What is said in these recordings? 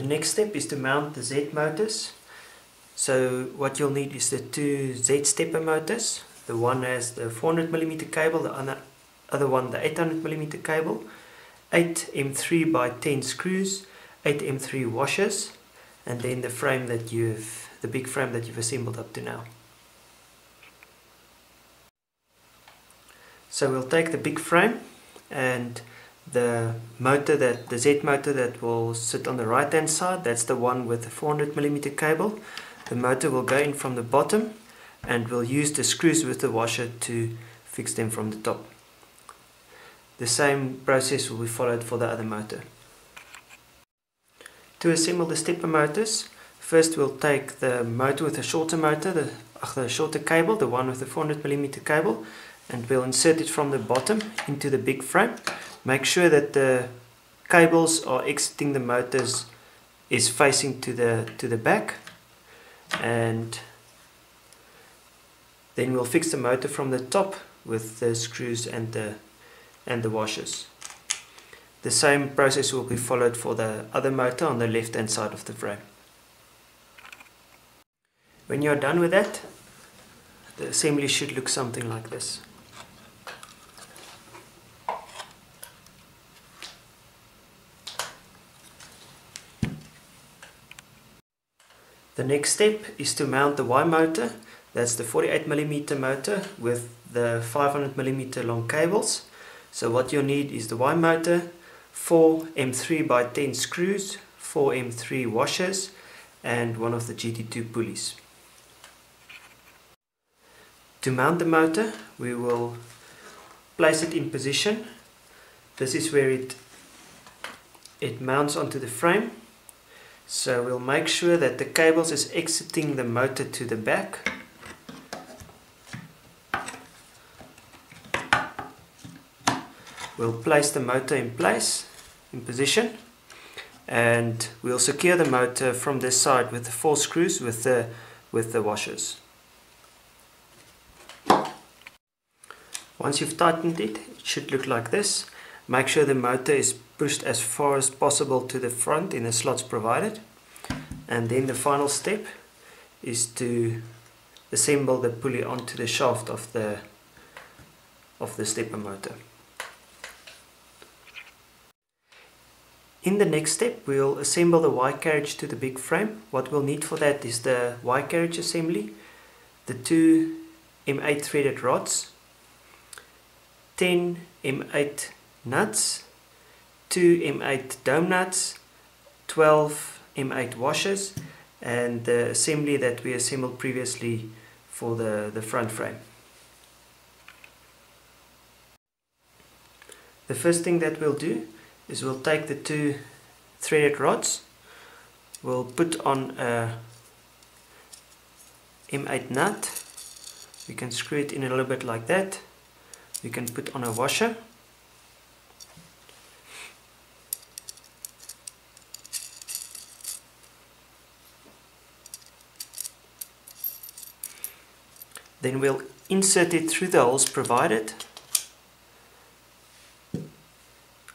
The next step is to mount the Z motors. So what you'll need is the two Z stepper motors. The one has the 400mm cable, the other, one the 800mm cable, 8 M3 by 10 screws, 8 M3 washers, and then the frame that you've, the big frame that you've assembled up to now. So we'll take the big frame and the motor that the Z motor that will sit on the right hand side that's the one with the 400 millimeter cable. The motor will go in from the bottom and we'll use the screws with the washer to fix them from the top. The same process will be followed for the other motor. To assemble the stepper motors first we'll take the motor with the shorter motor the, the shorter cable the one with the 400 millimeter cable and we'll insert it from the bottom into the big frame make sure that the cables are exiting the motors is facing to the to the back and then we'll fix the motor from the top with the screws and the and the washers. The same process will be followed for the other motor on the left hand side of the frame. When you're done with that the assembly should look something like this The next step is to mount the Y motor. That's the 48mm motor with the 500mm long cables. So what you'll need is the Y motor, 4 M3 by 10 screws, 4 M3 washers and one of the GT2 pulleys. To mount the motor we will place it in position. This is where it, it mounts onto the frame so we'll make sure that the cables is exiting the motor to the back. We'll place the motor in place, in position, and we'll secure the motor from this side with the four screws with the, with the washers. Once you've tightened it, it should look like this. Make sure the motor is pushed as far as possible to the front in the slots provided. And then the final step is to assemble the pulley onto the shaft of the of the stepper motor. In the next step we'll assemble the Y carriage to the big frame. What we'll need for that is the Y carriage assembly, the two M8 threaded rods, 10 M8 nuts, 2 M8 dome nuts, 12 M8 washers and the assembly that we assembled previously for the, the front frame. The first thing that we'll do is we'll take the two threaded rods, we'll put on a M8 nut, we can screw it in a little bit like that, we can put on a washer Then we'll insert it through the holes provided.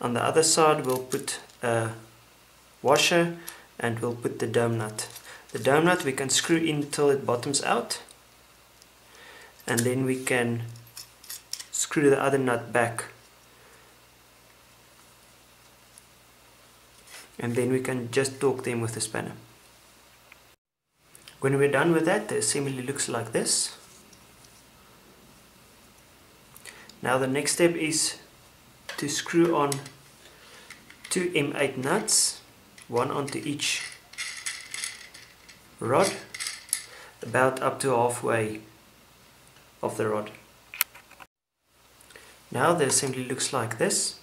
On the other side we'll put a washer and we'll put the dome nut. The dome nut we can screw in until it bottoms out and then we can screw the other nut back and then we can just torque them with the spanner. When we're done with that the assembly looks like this. Now the next step is to screw on two M8 nuts, one onto each rod, about up to halfway of the rod. Now the assembly looks like this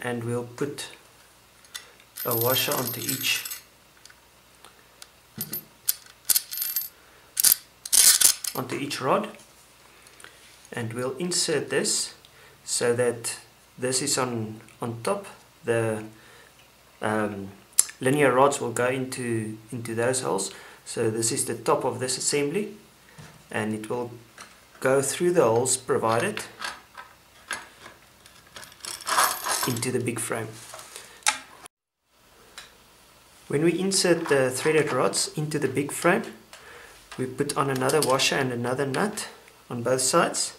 and we'll put a washer onto each onto each rod and we'll insert this so that this is on on top. The um, linear rods will go into into those holes. So this is the top of this assembly. And it will go through the holes provided into the big frame. When we insert the threaded rods into the big frame, we put on another washer and another nut on both sides.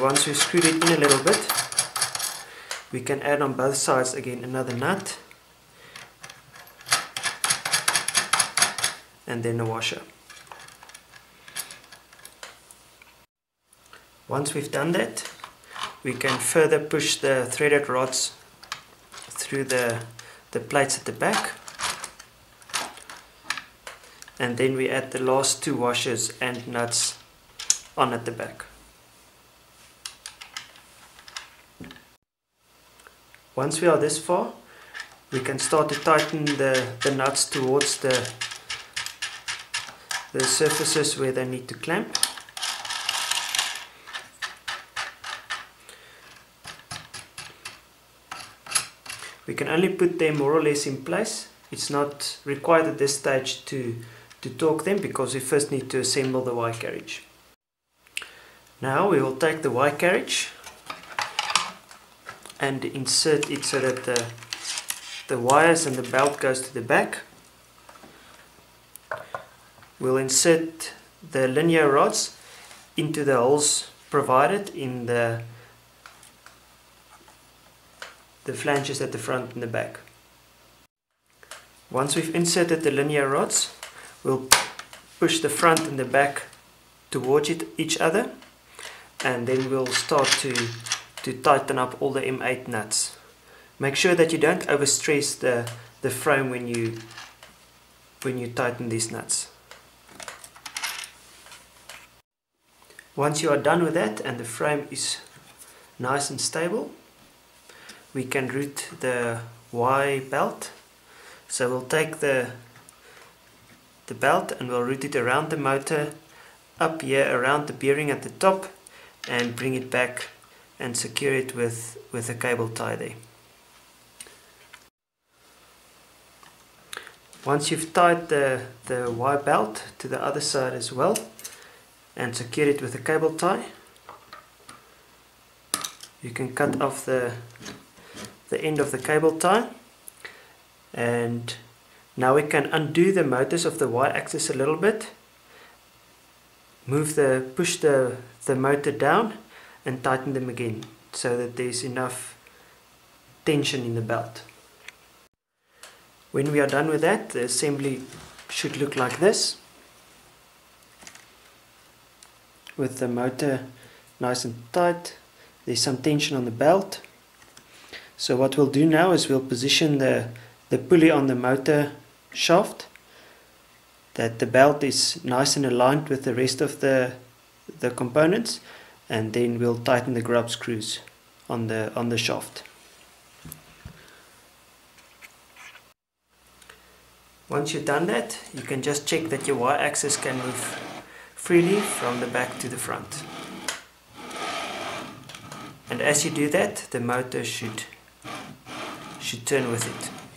Once we've screwed it in a little bit, we can add on both sides again another nut and then a washer. Once we've done that, we can further push the threaded rods through the, the plates at the back. And then we add the last two washers and nuts on at the back. Once we are this far, we can start to tighten the, the nuts towards the, the surfaces where they need to clamp. we can only put them more or less in place. It's not required at this stage to to torque them because we first need to assemble the Y carriage. Now we will take the Y carriage and insert it so that the the wires and the belt goes to the back we'll insert the linear rods into the holes provided in the the flanges at the front and the back. Once we've inserted the linear rods, we'll push the front and the back towards it, each other and then we'll start to, to tighten up all the M8 nuts. Make sure that you don't overstress the, the frame when you, when you tighten these nuts. Once you are done with that and the frame is nice and stable, we can route the Y belt. So we'll take the the belt and we'll route it around the motor up here around the bearing at the top and bring it back and secure it with, with a cable tie there. Once you've tied the, the Y belt to the other side as well and secure it with a cable tie, you can cut off the the end of the cable tie and now we can undo the motors of the y-axis a little bit move the push the the motor down and tighten them again so that there's enough tension in the belt. When we are done with that the assembly should look like this with the motor nice and tight. There's some tension on the belt. So what we'll do now is we'll position the, the pulley on the motor shaft that the belt is nice and aligned with the rest of the, the components and then we'll tighten the grub screws on the, on the shaft. Once you've done that, you can just check that your y-axis can move freely from the back to the front. And as you do that, the motor should should turn with it.